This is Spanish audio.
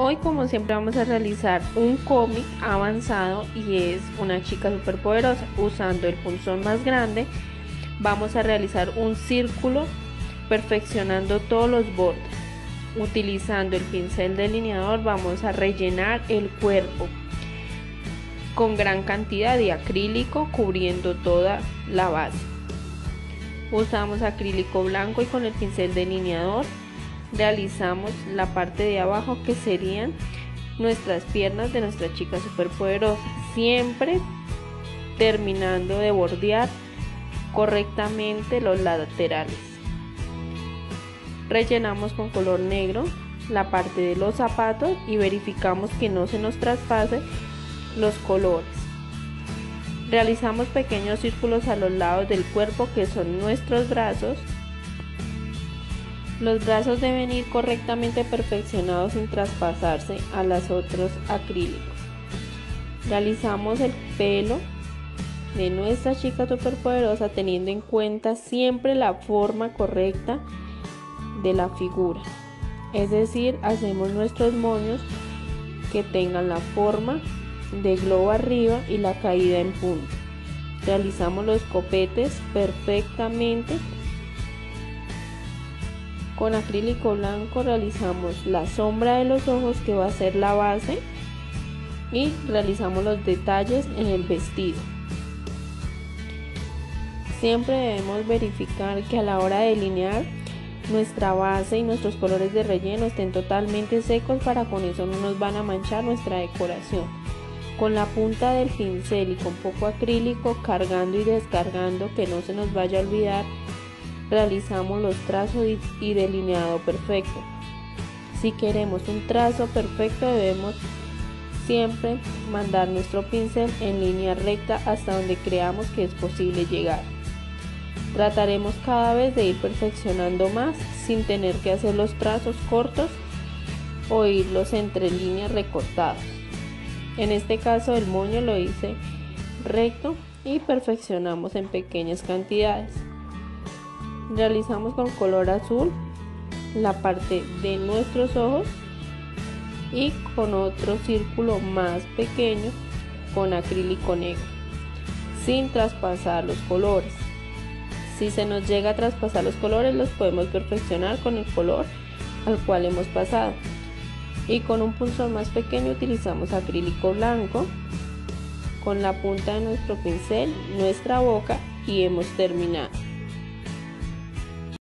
Hoy como siempre vamos a realizar un cómic avanzado y es una chica superpoderosa. Usando el punzón más grande vamos a realizar un círculo perfeccionando todos los bordes. Utilizando el pincel delineador vamos a rellenar el cuerpo con gran cantidad de acrílico cubriendo toda la base. Usamos acrílico blanco y con el pincel delineador realizamos la parte de abajo que serían nuestras piernas de nuestra chica superpoderosa, siempre terminando de bordear correctamente los laterales. Rellenamos con color negro la parte de los zapatos y verificamos que no se nos traspase los colores. Realizamos pequeños círculos a los lados del cuerpo que son nuestros brazos los brazos deben ir correctamente perfeccionados sin traspasarse a los otros acrílicos. Realizamos el pelo de nuestra chica superpoderosa teniendo en cuenta siempre la forma correcta de la figura. Es decir, hacemos nuestros moños que tengan la forma de globo arriba y la caída en punta. Realizamos los copetes perfectamente con acrílico blanco realizamos la sombra de los ojos que va a ser la base y realizamos los detalles en el vestido. Siempre debemos verificar que a la hora de delinear nuestra base y nuestros colores de relleno estén totalmente secos para con eso no nos van a manchar nuestra decoración. Con la punta del pincel y con poco acrílico cargando y descargando que no se nos vaya a olvidar realizamos los trazos y delineado perfecto. Si queremos un trazo perfecto debemos siempre mandar nuestro pincel en línea recta hasta donde creamos que es posible llegar. Trataremos cada vez de ir perfeccionando más sin tener que hacer los trazos cortos o irlos entre líneas recortados. En este caso el moño lo hice recto y perfeccionamos en pequeñas cantidades realizamos con color azul la parte de nuestros ojos y con otro círculo más pequeño con acrílico negro sin traspasar los colores. Si se nos llega a traspasar los colores los podemos perfeccionar con el color al cual hemos pasado. Y con un punzón más pequeño utilizamos acrílico blanco con la punta de nuestro pincel nuestra boca y hemos terminado